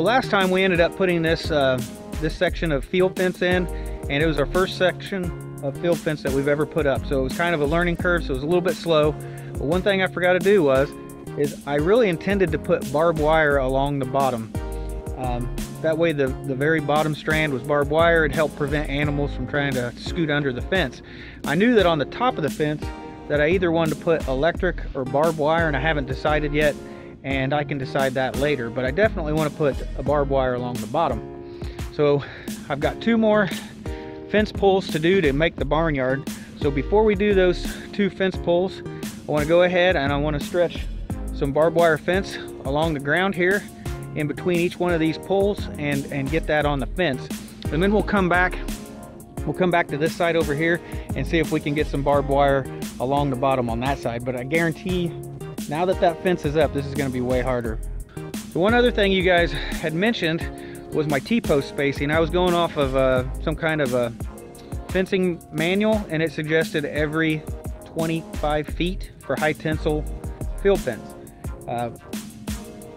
last time we ended up putting this uh, this section of field fence in, and it was our first section of field fence that we've ever put up. So it was kind of a learning curve, so it was a little bit slow. But one thing I forgot to do was, is I really intended to put barbed wire along the bottom. Um, that way the, the very bottom strand was barbed wire. It helped prevent animals from trying to scoot under the fence. I knew that on the top of the fence that I either wanted to put electric or barbed wire and I haven't decided yet and I can decide that later. But I definitely want to put a barbed wire along the bottom. So I've got two more fence pulls to do to make the barnyard. So before we do those two fence pulls, I want to go ahead and I want to stretch some barbed wire fence along the ground here in between each one of these poles and, and get that on the fence. And then we'll come back, we'll come back to this side over here and see if we can get some barbed wire along the bottom on that side. But I guarantee now that that fence is up, this is gonna be way harder. The one other thing you guys had mentioned was my T-post spacing. I was going off of uh, some kind of a fencing manual and it suggested every 25 feet for high tensile field fence. Uh,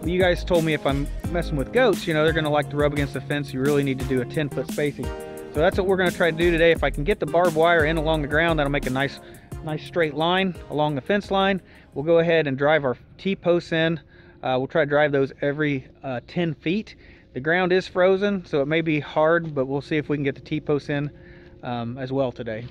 you guys told me if I'm messing with goats, you know, they're gonna like to rub against the fence. You really need to do a 10 foot spacing. So that's what we're gonna try to do today. If I can get the barbed wire in along the ground, that'll make a nice, nice straight line along the fence line. We'll go ahead and drive our T-posts in. Uh, we'll try to drive those every uh, 10 feet. The ground is frozen, so it may be hard, but we'll see if we can get the T-posts in um, as well today.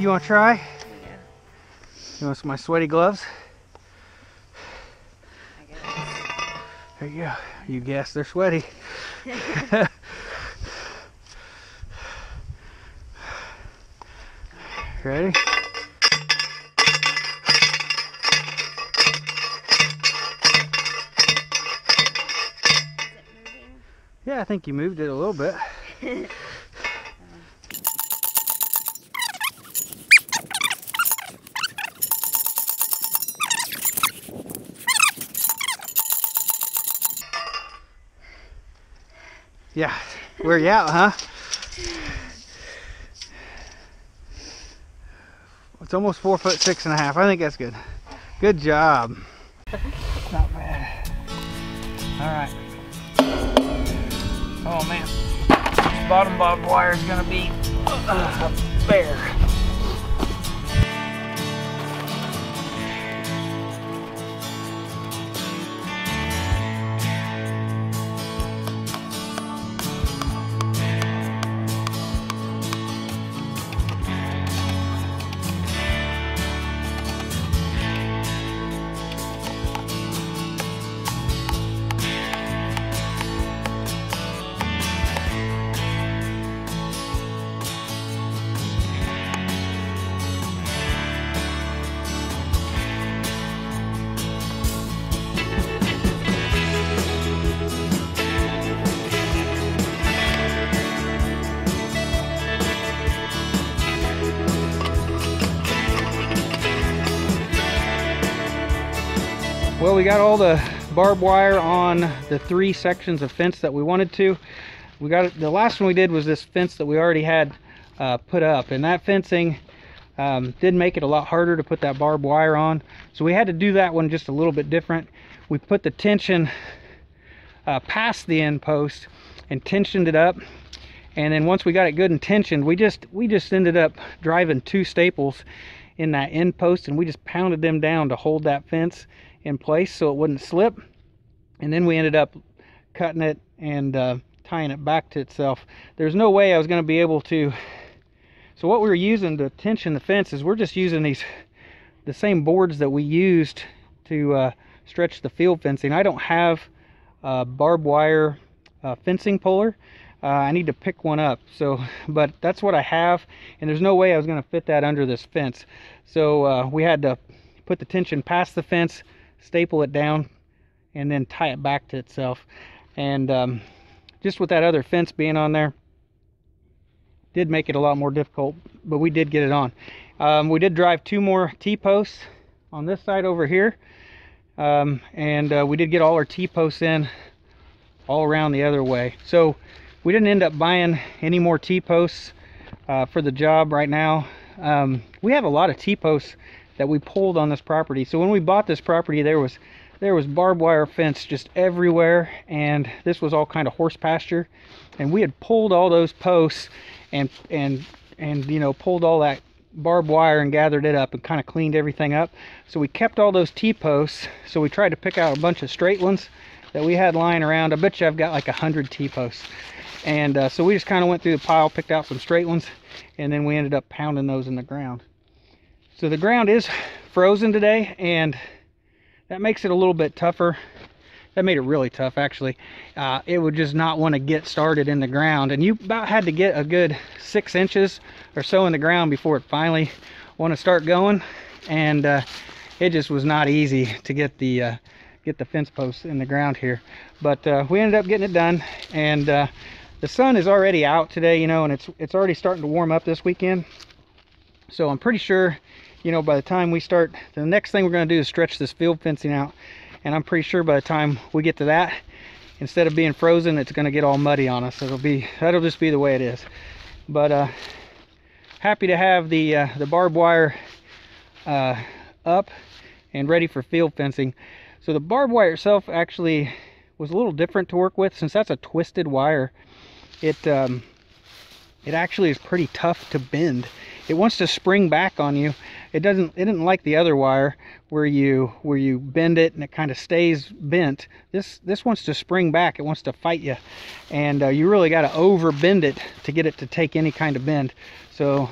You want to try? Yeah. You want some of my sweaty gloves? I guess. There you go. You guessed they're sweaty. Ready? Yeah, I think you moved it a little bit. yeah, where you at, huh? It's almost four foot six and a half. I think that's good. Good job. Not bad. All right. Oh man, this bottom barbed wire is gonna be uh, a we got all the barbed wire on the three sections of fence that we wanted to. We got the last one we did was this fence that we already had uh, put up, and that fencing um, did make it a lot harder to put that barbed wire on. So we had to do that one just a little bit different. We put the tension uh, past the end post and tensioned it up. And then once we got it good and tensioned, we just we just ended up driving two staples in that end post and we just pounded them down to hold that fence in place so it wouldn't slip. And then we ended up cutting it and uh, tying it back to itself. There's no way I was going to be able to. So what we were using to tension the fence is we're just using these, the same boards that we used to uh, stretch the field fencing. I don't have a barbed wire uh, fencing puller. Uh, I need to pick one up. So, but that's what I have, and there's no way I was going to fit that under this fence. So uh, we had to put the tension past the fence, staple it down, and then tie it back to itself. And um, just with that other fence being on there, did make it a lot more difficult, but we did get it on. Um, we did drive two more T-posts on this side over here. Um, and uh, we did get all our T-posts in all around the other way. So we didn't end up buying any more T-posts uh, for the job right now. Um, we have a lot of T-posts that we pulled on this property. So when we bought this property, there was there was barbed wire fence just everywhere, and this was all kind of horse pasture. And we had pulled all those posts and and and you know pulled all that barbed wire and gathered it up and kind of cleaned everything up. So we kept all those T-posts. So we tried to pick out a bunch of straight ones that we had lying around. I bet you I've got like a hundred T-posts. And uh, so we just kind of went through the pile, picked out some straight ones, and then we ended up pounding those in the ground. So the ground is frozen today and that makes it a little bit tougher. That made it really tough actually. Uh, it would just not want to get started in the ground and you about had to get a good six inches or so in the ground before it finally want to start going and uh, it just was not easy to get the uh, get the fence posts in the ground here but uh, we ended up getting it done and uh, the sun is already out today you know and it's it's already starting to warm up this weekend so I'm pretty sure you know, by the time we start, the next thing we're going to do is stretch this field fencing out. And I'm pretty sure by the time we get to that, instead of being frozen, it's going to get all muddy on us. It'll be, that'll just be the way it is. But uh, happy to have the, uh, the barbed wire uh, up and ready for field fencing. So the barbed wire itself actually was a little different to work with since that's a twisted wire. It, um, it actually is pretty tough to bend it wants to spring back on you it doesn't it didn't like the other wire where you where you bend it and it kind of stays bent. This this wants to spring back. It wants to fight you and uh, you really got to over bend it to get it to take any kind of bend. So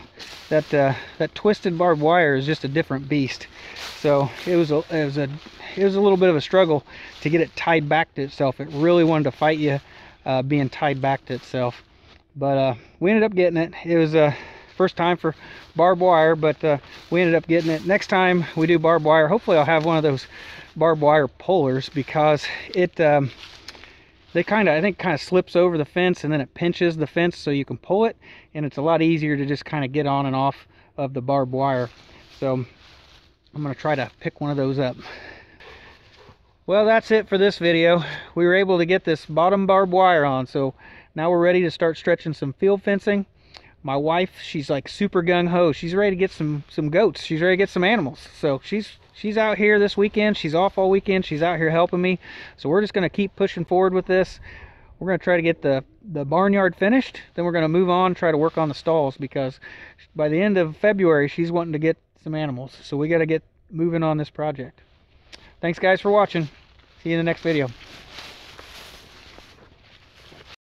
that uh, that twisted barbed wire is just a different beast. So it was a it was a it was a little bit of a struggle to get it tied back to itself. It really wanted to fight you uh, being tied back to itself. But uh, we ended up getting it. It was a uh, first time for barbed wire, but uh, we ended up getting it. Next time we do barbed wire, hopefully I'll have one of those barbed wire pullers because it um, they kind of I think kind of slips over the fence and then it pinches the fence so you can pull it and it's a lot easier to just kind of get on and off of the barbed wire. So I'm gonna try to pick one of those up. Well that's it for this video. We were able to get this bottom barbed wire on so now we're ready to start stretching some field fencing my wife she's like super gung-ho she's ready to get some some goats she's ready to get some animals so she's she's out here this weekend. She's off all weekend. She's out here helping me. So we're just going to keep pushing forward with this. We're going to try to get the, the barnyard finished. Then we're going to move on, try to work on the stalls because by the end of February, she's wanting to get some animals. So we got to get moving on this project. Thanks guys for watching. See you in the next video.